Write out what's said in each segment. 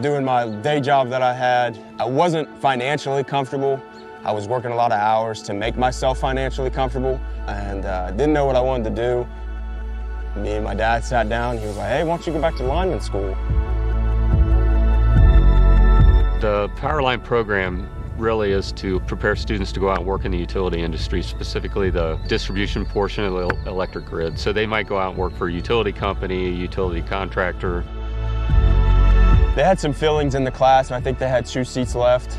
Doing my day job that I had, I wasn't financially comfortable. I was working a lot of hours to make myself financially comfortable and uh, didn't know what I wanted to do. Me and my dad sat down. He was like, hey, why don't you go back to lineman school? The Powerline program really is to prepare students to go out and work in the utility industry, specifically the distribution portion of the electric grid. So they might go out and work for a utility company, a utility contractor. They had some fillings in the class, and I think they had two seats left.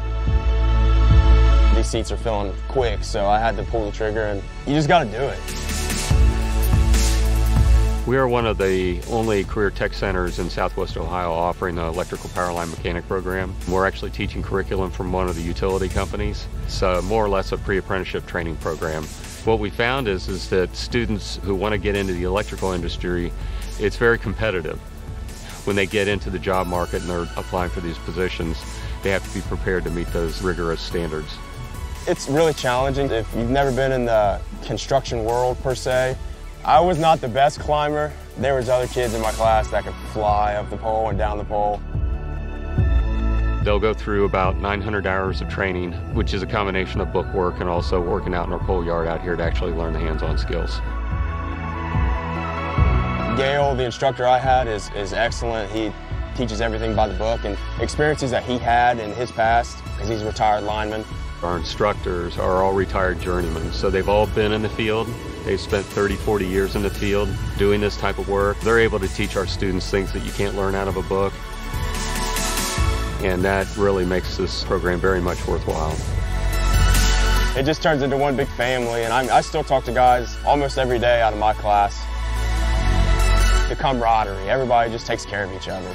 These seats are filling quick, so I had to pull the trigger, and you just got to do it. We are one of the only career tech centers in Southwest Ohio offering the electrical power line mechanic program. We're actually teaching curriculum from one of the utility companies. Uh, more or less a pre-apprenticeship training program. What we found is, is that students who want to get into the electrical industry, it's very competitive. When they get into the job market and they're applying for these positions, they have to be prepared to meet those rigorous standards. It's really challenging. If you've never been in the construction world per se, I was not the best climber. There was other kids in my class that could fly up the pole and down the pole. They'll go through about 900 hours of training, which is a combination of book work and also working out in our pole yard out here to actually learn the hands-on skills. Gail, the instructor I had, is, is excellent. He teaches everything by the book and experiences that he had in his past, because he's a retired lineman. Our instructors are all retired journeymen, so they've all been in the field. They've spent 30, 40 years in the field doing this type of work. They're able to teach our students things that you can't learn out of a book. And that really makes this program very much worthwhile. It just turns into one big family, and I'm, I still talk to guys almost every day out of my class camaraderie. Everybody just takes care of each other.